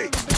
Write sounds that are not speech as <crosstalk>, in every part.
He's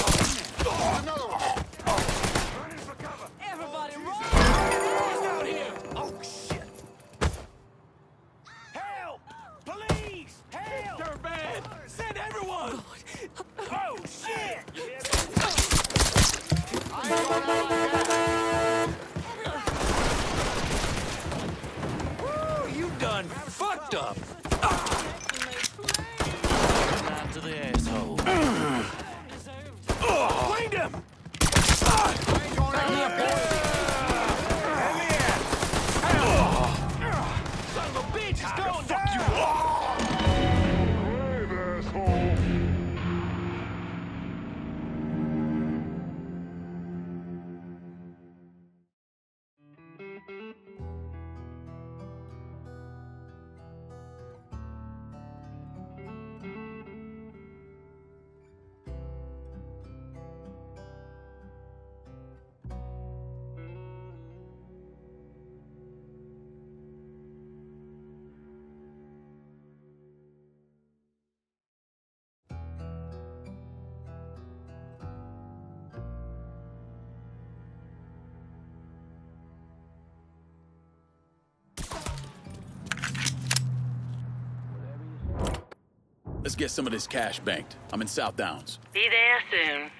Let's get some of this cash banked. I'm in South Downs. Be there soon.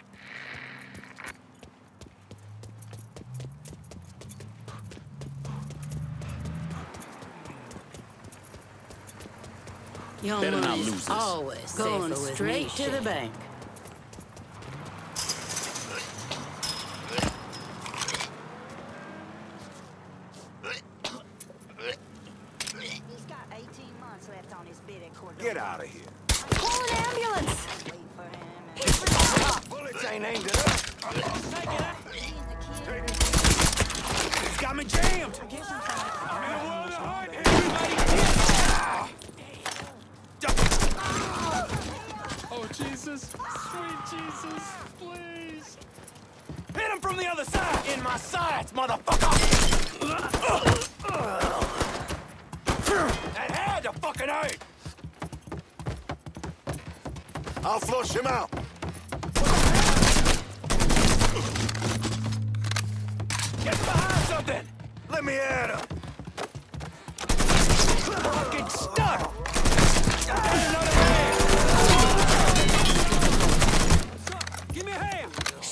Your Better not lose this. always Going straight to the bank. Jesus. Sweet Jesus. Please. Hit him from the other side! In my sights, motherfucker! That had to fucking hurt! I'll flush him out. Get behind something! Let me at him. Fucking stuck! Another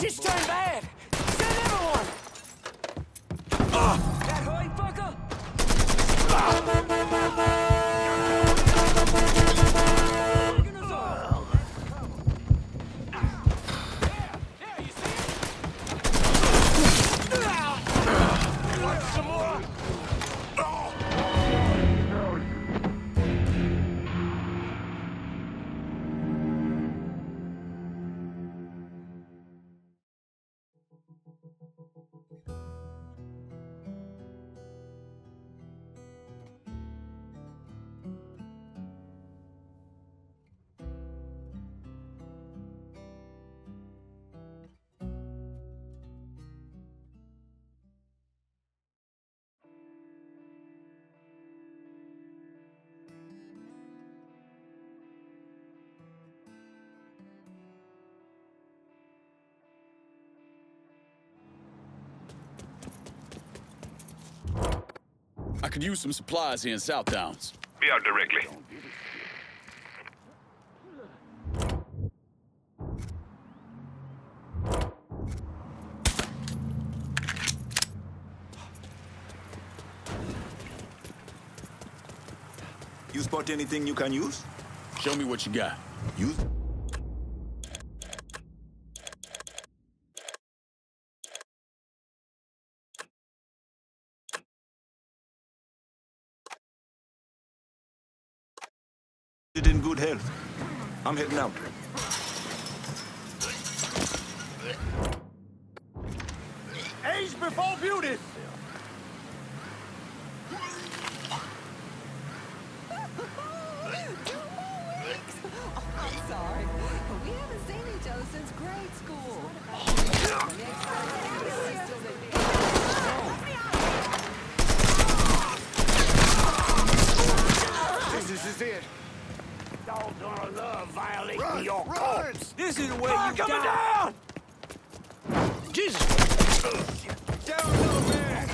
Shit's turned bad! Send everyone! That ah. I could use some supplies here in South Downs. Be out directly. You spot anything you can use? Show me what you got. Use. I'm hitting out. See the way Fire you coming die. down! Jesus! Down, little man!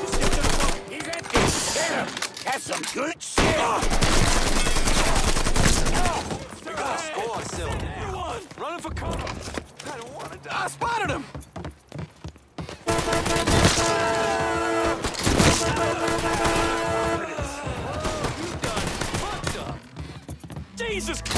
Just get the boat. He's empty. Get him! That's some good shit! Ah. Score, Silver. Everyone! Running for cover! I don't want to die. I spotted him! You done fucked up! Jesus Christ!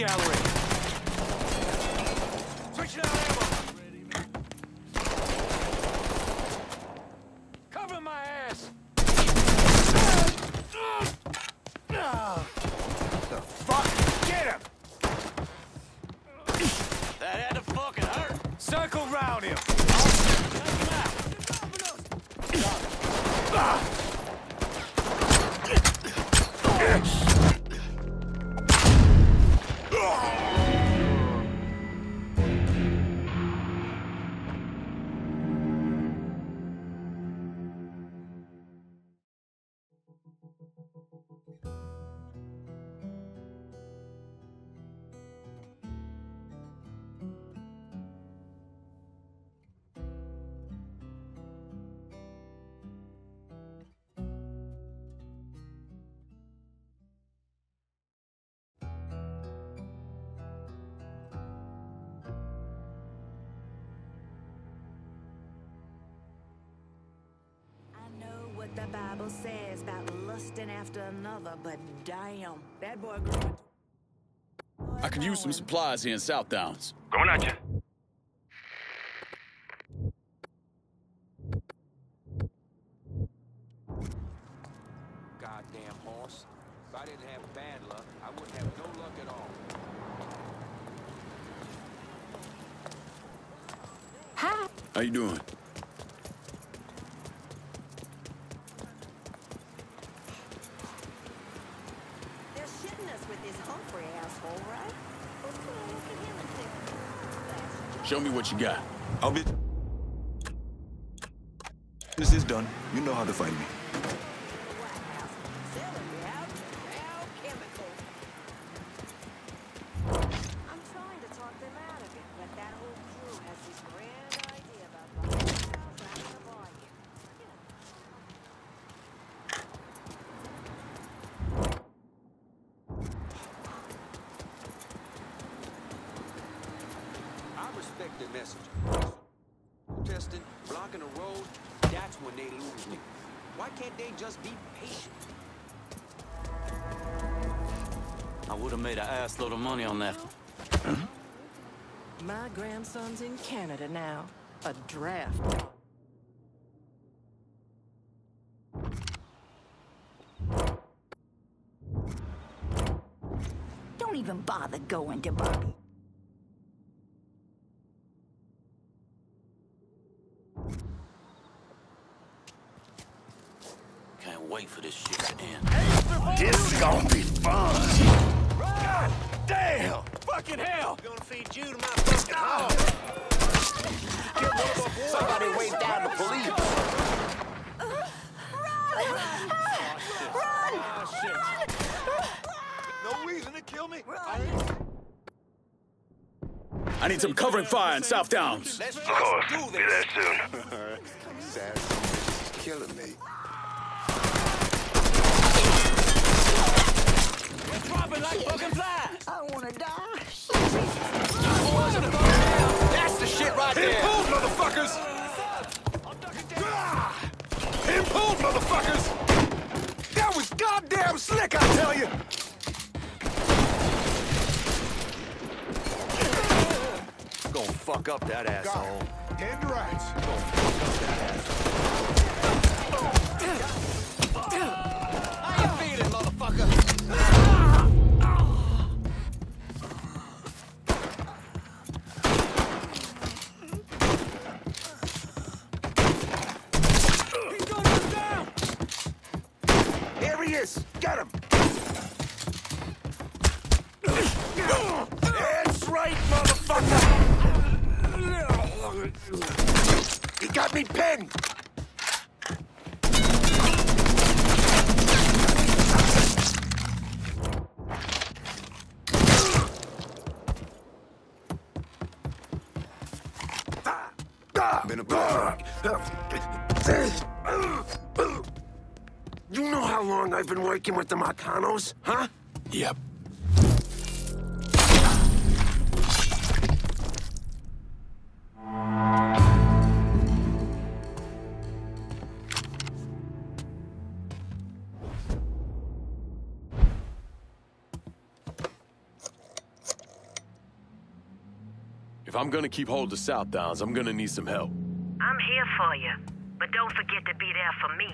Gallery! Says about lusting after another, but damn, that boy grew. I could use some supplies here in South Downs. Coming at you. Goddamn horse. If I didn't have bad luck, I wouldn't have no luck at all. Hi. How you doing? They're shitting us with this Humphrey asshole, right? Let's go look at him and think. Show me what you got. I'll be. This is done. You know how to find me. Would have made an assload of money on that. <clears throat> My grandson's in Canada now. A draft. Don't even bother going to Bobby. Can't wait for this shit to end. This is gonna be fun. God damn! Fucking hell! Gonna feed you to my fucking hog! Somebody wave down the police. Run! Run! Run! No reason to kill me. I need some covering fire in South Downs. Of course. Be there soon. Sad this is killing me. Dropping like fucking flies! I wanna die. That's the shit right there. Pulled, motherfuckers! Ah! Him pulled, motherfuckers! That was goddamn slick, I tell you! Gonna fuck up that asshole. Dead right. He got me pinned! Been a. You know how long I've been working with the Marcanos, huh? Yep. I'm gonna keep hold of South Downs, I'm gonna need some help. I'm here for you, but don't forget to be there for me.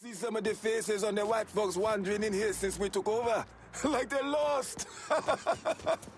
See some of the faces on the white folks wandering in here since we took over. <laughs> like they're lost. <laughs>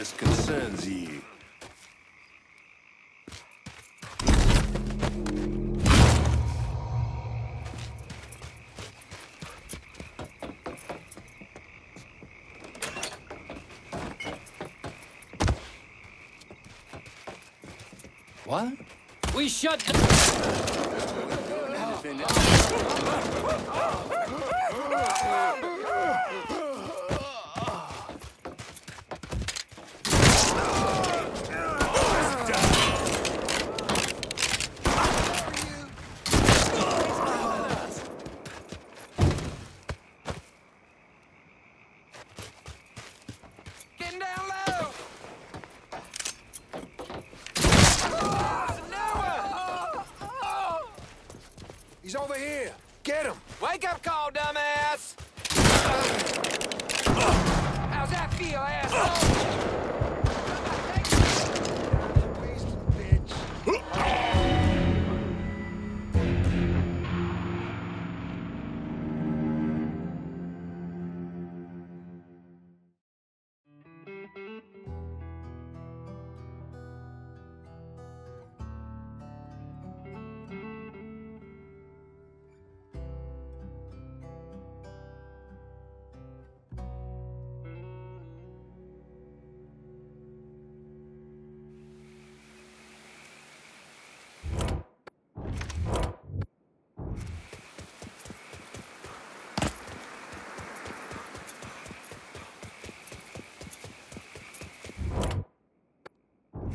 this concerns you. What? We shut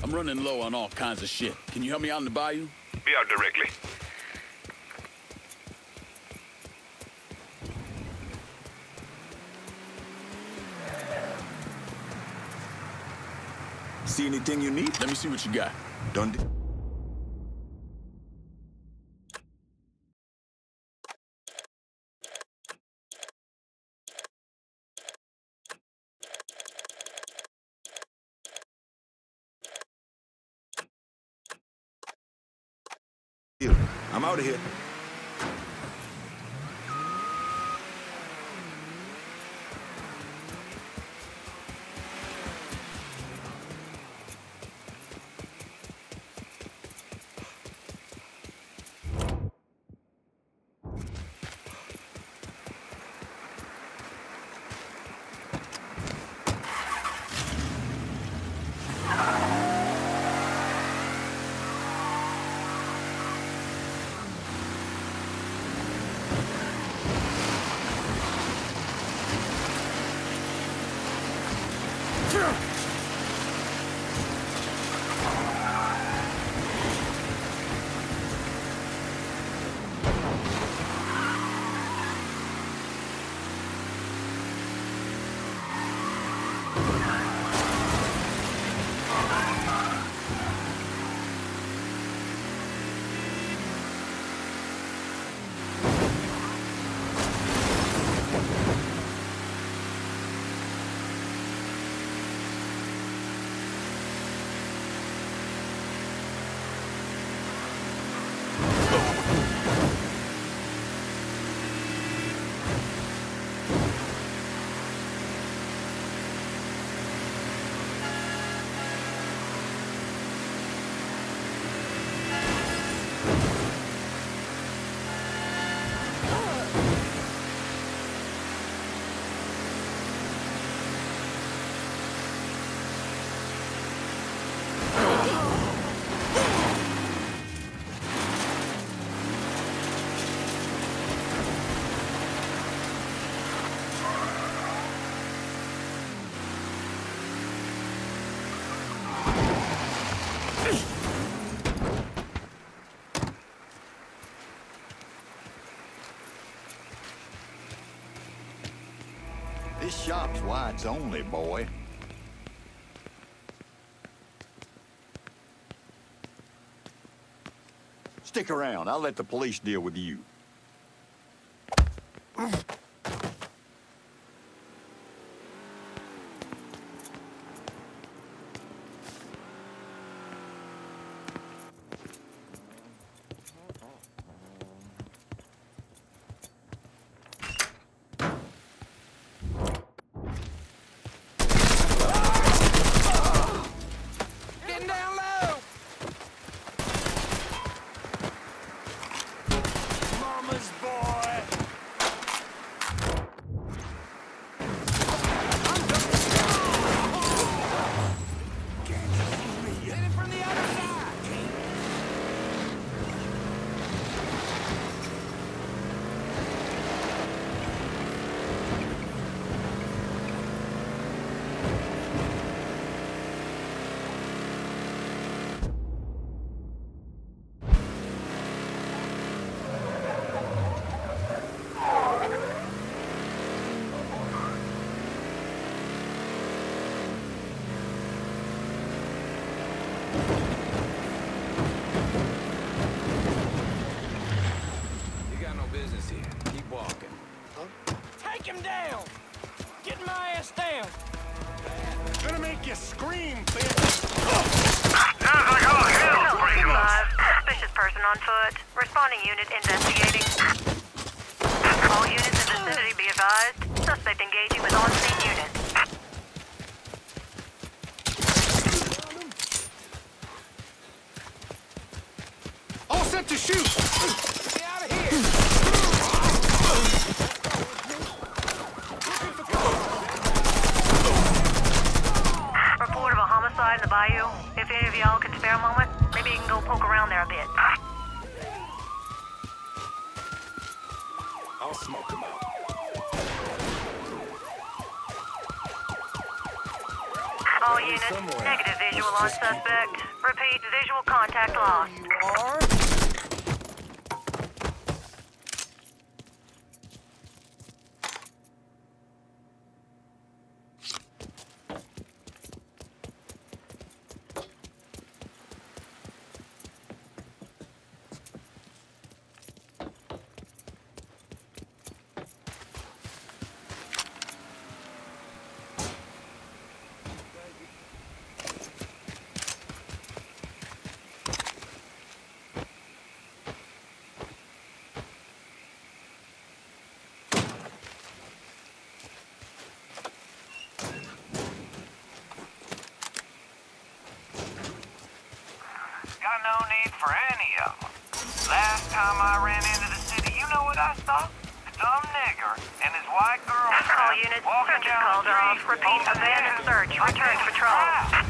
I'm running low on all kinds of shit. Can you help me out in the bayou? Be out directly. See anything you need? Let me see what you got. Dundee. I'm out of here. This shop's whites only, boy. Stick around. I'll let the police deal with you. Shoot! saw no need for any of them. Last time I ran into the city, you know what I saw? Some nigger and his white girl. Off. Repeat, abandoned search. Return patrol.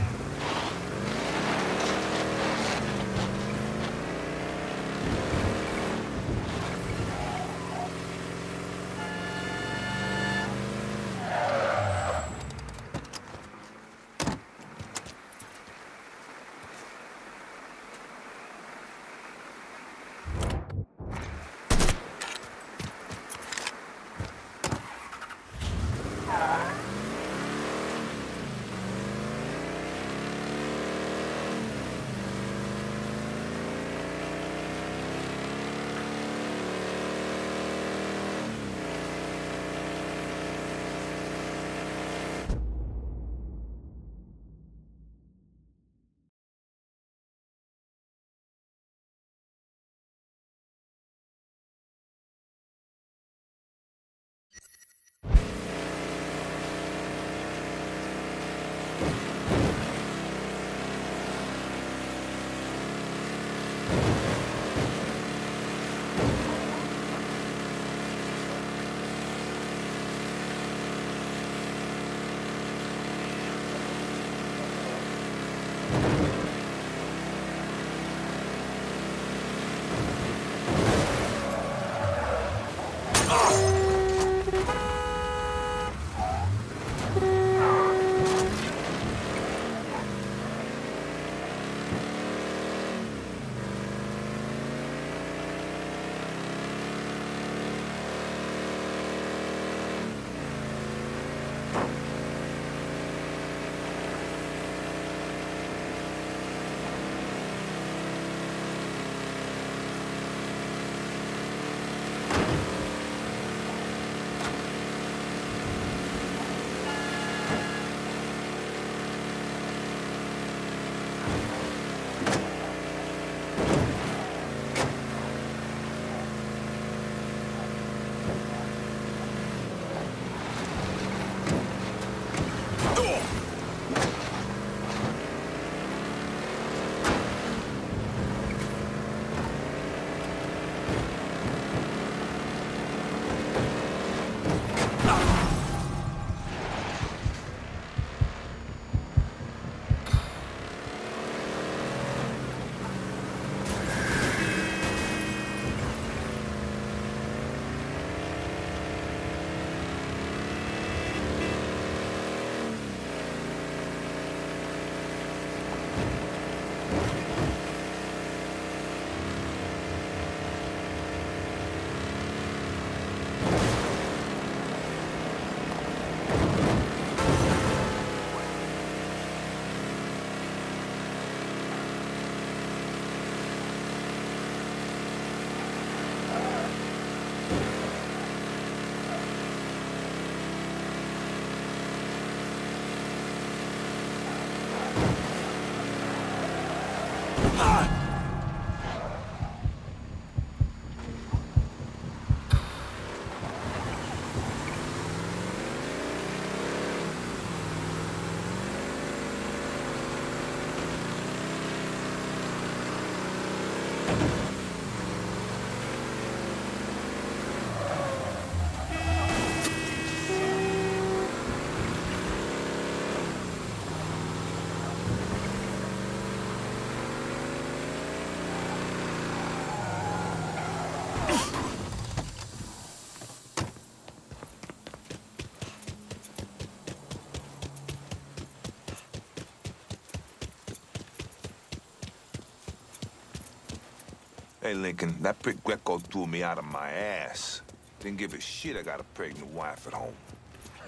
Hey, Lincoln, that prick Greco threw me out of my ass. Didn't give a shit I got a pregnant wife at home.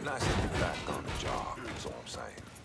Nice to be back on the job, that's all I'm saying.